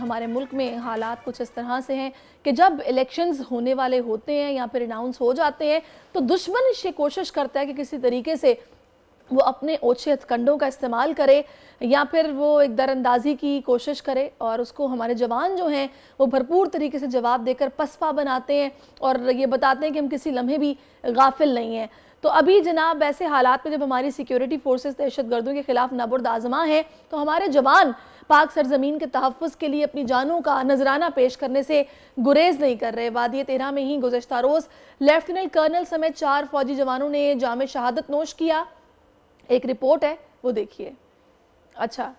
हमारे मुल्क में हालात कुछ इस तरह से हैं कि जब इलेक्शंस होने वाले होते हैं या फिर अनाउंस हो जाते हैं तो दुश्मन ये कोशिश करता है कि किसी तरीके से वो अपने ओछे हथकंडों का इस्तेमाल करे या फिर वो एक दरअंदाजी की कोशिश करे और उसको हमारे जवान जो हैं, वो भरपूर तरीके से जवाब देकर पसपा बनाते हैं और ये बताते हैं कि हम किसी लम्हे भी गाफिल नहीं हैं। तो अभी जनाब ऐसे हालात में जब हमारी सिक्योरिटी फोर्सेस दहशत गर्दों के खिलाफ नबुर्द आजमा है तो हमारे जवान पाक सरजमीन के तहफ़ के लिए अपनी जानों का नजराना पेश करने से गुरेज नहीं कर रहे। वादी तेरह में ही गुजशत रोज़ लेफ्टिनेंट कर्नल समेत चार फौजी जवानों ने जाम शहादत नोश किया। एक रिपोर्ट है, वो देखिए। अच्छा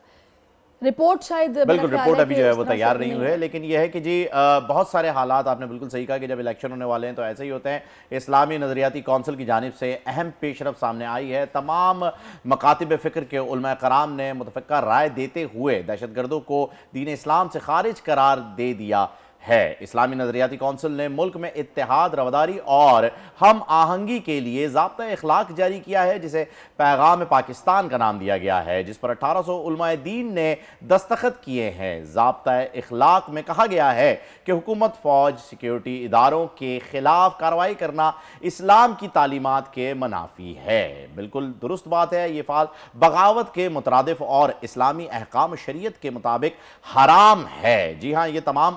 रिपोर्ट शायद बिल्कुल रिपोर्ट अभी जो है वो तैयार नहीं हुई है। लेकिन यह है कि जी आ, बहुत सारे हालात आपने बिल्कुल सही कहा कि जब इलेक्शन होने वाले हैं तो ऐसे ही होते हैं। इस्लामी नज़रियाती कौंसिल की जानब से अहम पेशरफ सामने आई है। तमाम मकातब फ़िक्र के कराम ने मुतफ़ा राय देते हुए दहशत गर्दों को दीन इस्लाम से खारिज करार दे दिया। है। इस्लामी नजरियाती कौंसिल ने मुल्क में इतिहाद रवदारी और हम आहंगी के लिए जबता अखलाक जारी किया है, जिसे पैगाम पाकिस्तान का नाम दिया गया है, जिस पर अठारह सौ दीन ने दस्तखत किए हैं। जबता अखलाक में कहा गया है कि हुकूमत फ़ौज, सिक्योरिटी इदारों के खिलाफ कार्रवाई करना इस्लाम की तालीमत के मुनाफी है। बिल्कुल दुरुस्त बात है ये फाल। बगावत के मुतरदफ और इस्लामी अहकाम शरीत के मुताबिक हराम है। जी हाँ ये तमाम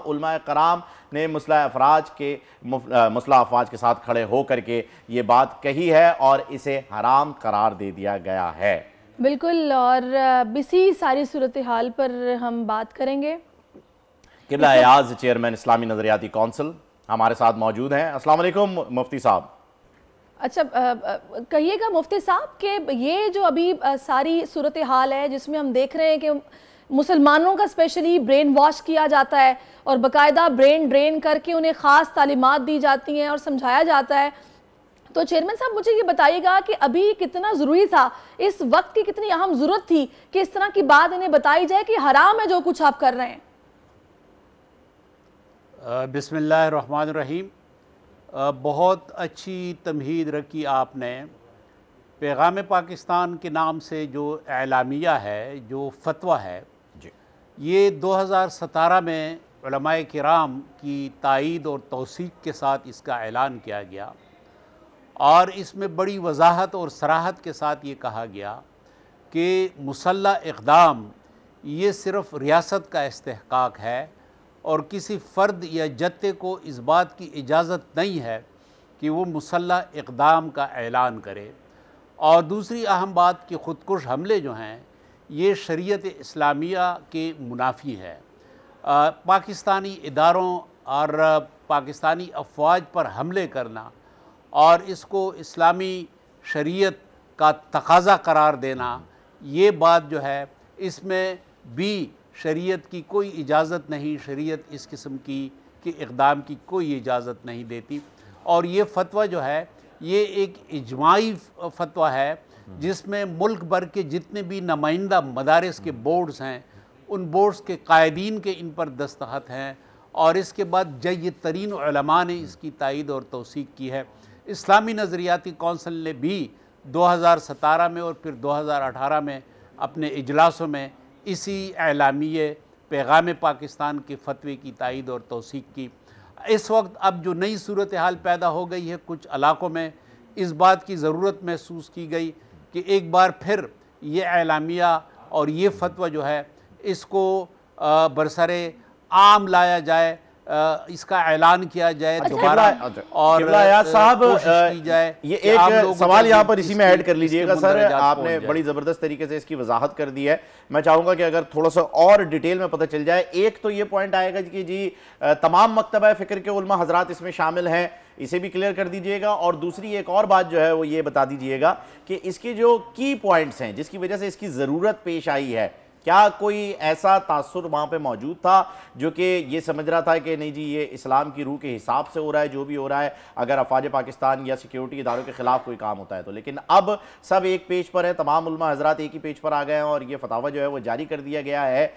कराम ने मुसला अफराज के मुसला अफवाज के साथ खड़े होकर के ये बात कही है और इसे हराम करार दे दिया गया है। बिल्कुल और इसी सारी सूरत हाल पर हम बात करेंगे। किला अयाज चेयरमैन इस्लामी नजरियाती कौंसिल हमारे साथ मौजूद हैं। अस्सलाम वालेकुम मुफ्ती साहब। अच्छा कहिएगा मुफ्ती साहब के ये जो अभी सारी सूरत हाल है जिसमें हम देख रहे हैं कि मुसलमानों का स्पेशली ब्रेन वॉश किया जाता है और बाकायदा ब्रेन ड्रेन करके उन्हें ख़ास तालीमत दी जाती हैं और समझाया जाता है। तो चेयरमैन साहब, मुझे ये बताइएगा कि अभी ये कितना ज़रूरी था, इस वक्त की कितनी अहम ज़रूरत थी कि इस तरह की बात इन्हें बताई जाए कि हराम है जो कुछ आप कर रहे हैं? बिस्मिल्लाहिर्रहमानिर्रहीम। बहुत अच्छी तमहीद रखी आपने। पैगाम पाकिस्तान के नाम से जो एलामिया है, जो फतवा है ये 2017 में कराम की तइद और तोसीक के साथ इसका ऐलान किया गया। और इसमें बड़ी वजाहत और सराहत के साथ ये कहा गया कि मुसल्ला इकदाम ये सिर्फ़ रियासत का इस्तेकाक है और किसी फ़र्द या जत्ते को इस बात की इजाज़त नहीं है कि वो मुसल्ला इकदाम का ऐलान करे। और दूसरी अहम बात कि ख़ुदकुश हमले जो हैं ये शरीयत इस्लामिया के मुनाफी है। पाकिस्तानी इदारों और पाकिस्तानी अफवाज पर हमले करना और इसको इस्लामी शरीयत का तकाजा करार देना, ये बात जो है, इसमें भी शरीयत की कोई इजाज़त नहीं, शरीयत इस किस्म की, कि इकदाम की कोई इजाज़त नहीं देती। और ये फतवा जो है, ये एक इजमाही फतवा है जिसमें मुल्क भर के जितने भी नुमाइंदा मदारस के बोर्ड्स हैं, उन बोर्ड्स के कायदीन के इन पर दस्तखत हैं और इसके बाद जय तरीन ने इसकी तइद और तोसीक की है। इस्लामी नज़रियाती कौंसिल ने भी 2017 में और फिर 2018 में अपने इजलासों में इसी एलामिय पैगाम पाकिस्तान के फतवे की तइद और तोसीक की। इस वक्त अब जो नई सूरत हाल पैदा हो गई है कुछ इलाक़ों में, इस बात की ज़रूरत महसूस की गई कि एक बार फिर ये एलामिया और ये फतवा जो है इसको बरसर आम लाया जाए इसका ऐलान किया जाए अच्छा, दोबारा और साहब की जाए ये एक सवाल यहाँ पर इसी में ऐड कर लीजिएगा सर आपने बड़ी ज़बरदस्त तरीके से इसकी वजाहत कर दी है। मैं चाहूँगा कि अगर थोड़ा सा और डिटेल में पता चल जाए एक तो ये पॉइंट आएगा कि जी तमाम मकतबा फ़िक्र के उलमा हजरात इसमें शामिल हैं। इसे भी क्लियर कर दीजिएगा। और दूसरी एक और बात जो है, वो ये बता दीजिएगा कि इसके जो की पॉइंट्स हैं, जिसकी वजह से इसकी ज़रूरत पेश आई है क्या कोई ऐसा तासुर वहाँ पे मौजूद था जो कि ये समझ रहा था कि नहीं जी, ये इस्लाम की रूह के हिसाब से हो रहा है, जो भी हो रहा है, अगर अफवाज पाकिस्तान या सिक्योरिटी इदारों के ख़िलाफ़ कोई काम होता है तो। लेकिन अब सब एक पेज पर है, तमाम उलमा हजरात एक ही पेज पर आ गए हैं और ये फतावा जो है वो जारी कर दिया गया है।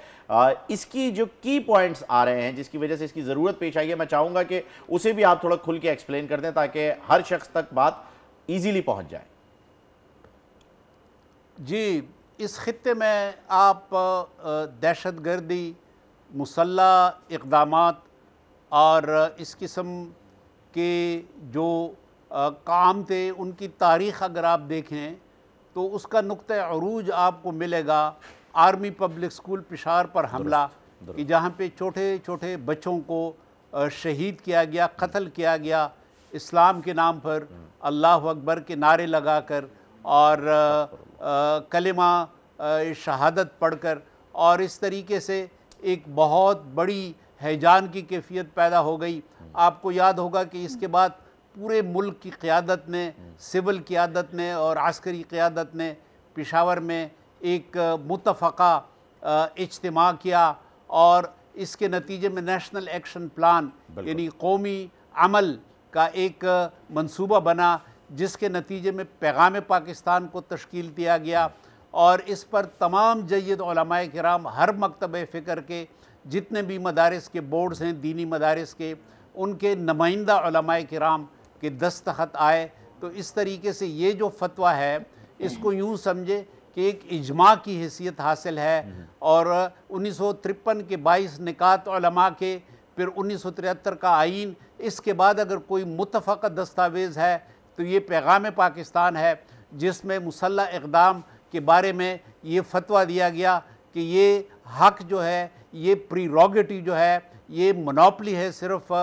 इसकी जो की पॉइंट्स आ रहे हैं, जिसकी वजह से इसकी ज़रूरत पेश आई है, मैं चाहूँगा कि उसे भी आप थोड़ा खुल के एक्सप्लेन कर दें ताकि हर शख्स तक बात ईजीली पहुँच जाए। जी इस खत्े में आप दहशत गर्दी मुसल्ला इकदाम और इस किस्म के जो काम थे उनकी तारीख़ अगर आप देखें तो उसका नुक़ अरूज आपको मिलेगा। आर्मी पब्लिक स्कूल पिशार पर हमला कि जहाँ पे छोटे छोटे बच्चों को शहीद किया गया कत्ल किया गया इस्लाम के नाम पर। अल्लाह अकबर के नारे लगाकर और कलिमा शहादत पढ़कर और इस तरीके से एक बहुत बड़ी हैजान की कैफियत पैदा हो गई। आपको याद होगा कि इसके बाद पूरे मुल्क की क़्यादत ने सिविल क़्यादत ने और आस्करी क़्यादत ने पिशावर में एक मुतफ़ा इज्तम किया और इसके नतीजे में नेशनल एक्शन प्लान यानी कौमी अमल का एक मंसूबा बना। जिसके नतीजे में पैगाम पाकिस्तान को तश्कील दिया गया और इस पर तमाम जयद कराम हर मकतब फ़िक्र के, जितने भी मदारस के बोर्ड्स हैं, दीनी मदारस के, उनके नुमाइंदा कराम के दस्तखत आए। तो इस तरीके से ये जो फतवा है, इसको यूँ समझे कि एक इजमा की हैसियत हासिल है और उन्नीस सौ तिरपन के बाईस निकात के, फिर उन्नीस सौ तिहत्तर का आइन इसके बाद अगर कोई मुतफ़ दस्तावेज़ है तो ये पैगाम पाकिस्तान है जिसमें मुसल्ह इकदाम के बारे में ये फतवा दिया गया कि ये हक जो है ये प्रीरोगेटिव जो है ये मनोपली है सिर्फ़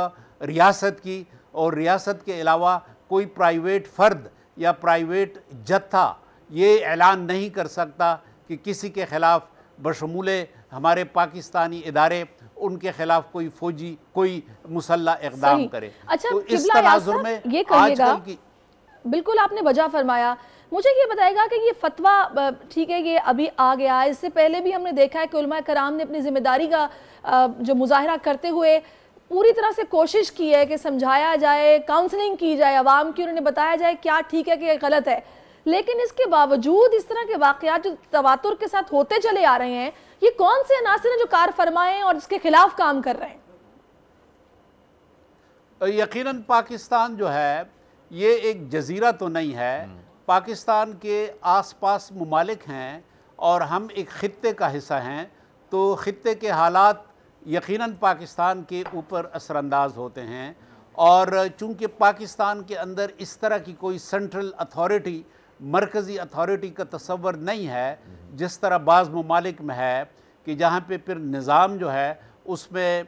रियासत की और रियासत के अलावा कोई प्राइवेट फ़र्द या प्राइवेट जत्था ये ऐलान नहीं कर सकता कि किसी के ख़िलाफ़ बशमूल हमारे पाकिस्तानी इदारे उनके खिलाफ कोई फौजी कोई मुसल्ला इकदाम करे। अच्छा तो इस तनाजुर में ये की बिल्कुल आपने वजह फरमाया। मुझे ये बताएगा कि ये फतवा ठीक है, ये अभी आ गया इससे पहले भी हमने देखा है कि उलमा कराम ने अपनी ज़िम्मेदारी का जो मुजाहरा करते हुए पूरी तरह से कोशिश की है कि समझाया जाए, काउंसलिंग की जाए, आवाम की, उन्होंने बताया जाए क्या ठीक है कि गलत है। लेकिन इसके बावजूद इस तरह के वाकयात जो तवातुर के साथ होते चले आ रहे हैं, ये कौन से अनासर हैं जो कार फरमाए और इसके खिलाफ काम कर रहे हैं? यकीनन पाकिस्तान जो है ये एक जजीरा तो नहीं है। पाकिस्तान के आसपास ममालिक हैं और हम एक ख़त्े का हिस्सा हैं। तो ख़त्े के हालात यकीनन पाकिस्तान के ऊपर असरानंदाज होते हैं और चूँकि पाकिस्तान के अंदर इस तरह की कोई सेंट्रल अथॉरिटी मरकज़ी अथॉरिटी का तस्वर नहीं है जिस तरह बाज़ ममालिक में है कि जहाँ पे फिर निज़ाम जो है उसमें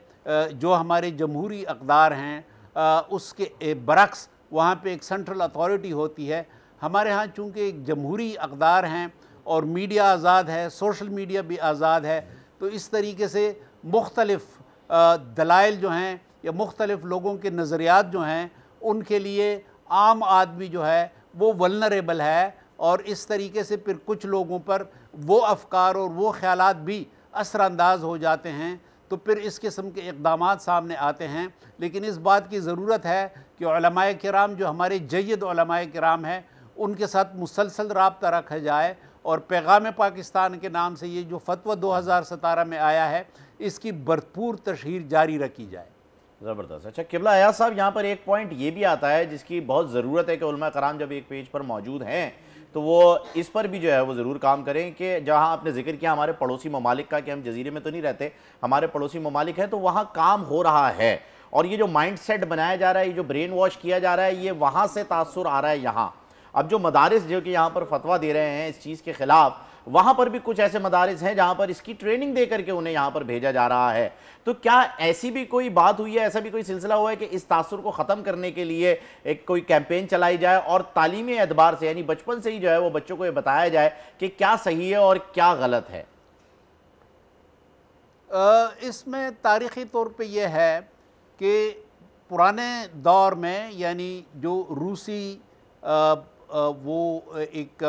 जो हमारे जमहूरी अकदार हैं उसके बरक्स वहाँ पे एक सेंट्रल अथॉरिटी होती है। हमारे यहाँ चूँकि एक जमहूरी अकदार हैं और मीडिया आज़ाद है, सोशल मीडिया भी आज़ाद है तो इस तरीके से मुख्तलफ़ दलाइल जो हैं या मुख्तलिफ़ लोगों के नज़रियात जो हैं, उनके लिए आम आदमी जो है, वो वलनरेबल है और इस तरीके से फिर कुछ लोगों पर वो अफकार और वो ख्याल भी असरानंदाज हो जाते हैं। तो फिर इस किस्म के इकदाम सामने आते हैं। लेकिन इस बात की ज़रूरत है कि कराम जो हमारे जयद कराम हैं, उनके साथ मुसलसल रबता रखा जाए और पैगाम पाकिस्तान के नाम से ये जो फतवा दो हज़ार सतारह में आया है, इसकी भरपूर तशहर जारी रखी जाए। ज़बरदस्त। अच्छा किबला अयाज साहब, यहाँ पर एक पॉइंट ये भी आता है जिसकी बहुत ज़रूरत है कि कराम जब एक पेज पर मौजूद हैं तो वो इस पर भी जो है वो ज़रूर काम करें कि जहाँ आपने ज़िक्र किया हमारे पड़ोसी ममालिक का कि हम जजीरे में तो नहीं रहते, हमारे पड़ोसी ममालिक हैं तो वहाँ काम हो रहा है। और ये जो माइंड सेट बनाया जा रहा है, ये जो ब्रेन वॉश किया जा रहा है, ये वहाँ से तासर आ रहा है, यहाँ। अब जो मदारस जो कि यहाँ पर फतवा दे रहे हैं इस चीज़ के ख़िलाफ़ वहाँ पर भी कुछ ऐसे मदारस हैं जहाँ पर इसकी ट्रेनिंग दे करके उन्हें यहाँ पर भेजा जा रहा है। तो क्या ऐसी भी कोई बात हुई है, ऐसा भी कोई सिलसिला हुआ है कि इस तासर को ख़त्म करने के लिए एक कोई कैंपेन चलाई जाए और तालीमी एतबार से, यानी बचपन से ही जो है वो बच्चों को ये बताया जाए कि क्या सही है और क्या गलत है? इसमें तारीख़ी तौर पर यह है कि पुराने दौर में, यानी जो रूसी वो एक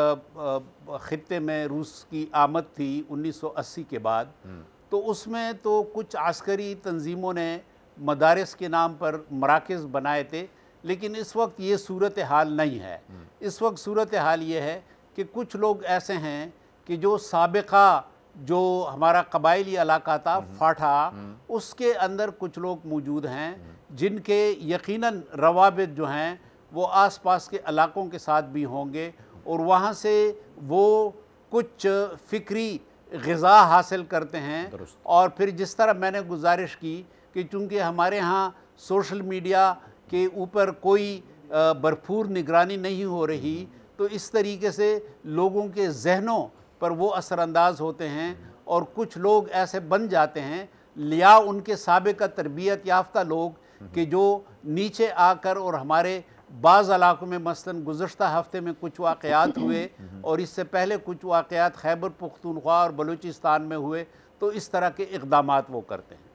ख़त्े में रूस की आमद थी 1980 के बाद हम्म। तो उसमें तो कुछ आस्करी तंजीमों ने मदारस के नाम पर मराकज़ बनाए थे लेकिन इस वक्त ये सूरत हाल नहीं है हम्म। इस वक्त सूरत हाल ये है कि कुछ लोग ऐसे हैं कि जो सबका जो हमारा कबायली इलाका था हम्म। फाठा उसके अंदर कुछ लोग मौजूद हैं जिनके यकीनन रवाबित जो हैं वो आसपास के इलाकों के साथ भी होंगे और वहाँ से वो कुछ फ़िक्री गज़ा हासिल करते हैं। और फिर जिस तरह मैंने गुजारिश की कि चूँकि हमारे यहाँ सोशल मीडिया के ऊपर कोई भरपूर निगरानी नहीं हो रही तो इस तरीके से लोगों के जहनों पर वो असरानंदाज होते हैं और कुछ लोग ऐसे बन जाते हैं लिया उनके सबका तरबियत याफ्ता लोग कि जो नीचे आकर और हमारे बाज़ इलाकों में मसलन गुजशत हफ़्ते में कुछ वाक़ात हुए और इससे पहले कुछ वाक़ात खैबर, पुख्तनख्वा और बलूचिस्तान में हुए तो इस तरह के इकदाम वो करते हैं।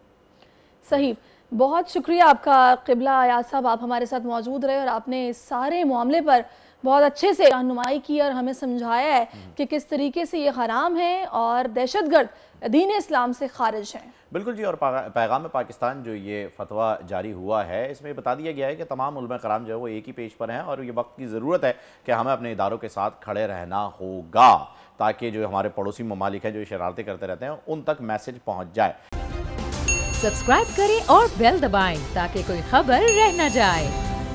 सही। बहुत शुक्रिया आपका किबला आयाज साहब, आप हमारे साथ मौजूद रहे और आपने इस सारे मामले पर बहुत अच्छे से रहनुमाई की और हमें समझाया है कि किस तरीके से ये हराम है और दहशतगर्द दीन इस्लाम से खारिज हैं। बिल्कुल जी और पैगाम पाकिस्तान जो ये फतवा जारी हुआ है इसमें बता दिया गया है कि तमाम कराम जो है वो एक ही पेज पर हैं और ये वक्त की ज़रूरत है कि हमें अपने इदारों के साथ खड़े रहना होगा ताकि जो हमारे पड़ोसी ममालिक हैं जो शरारतें करते रहते हैं उन तक मैसेज पहुँच जाए। सब्सक्राइब करें और बेल दबाएँ ताकि कोई खबर रह न जाए।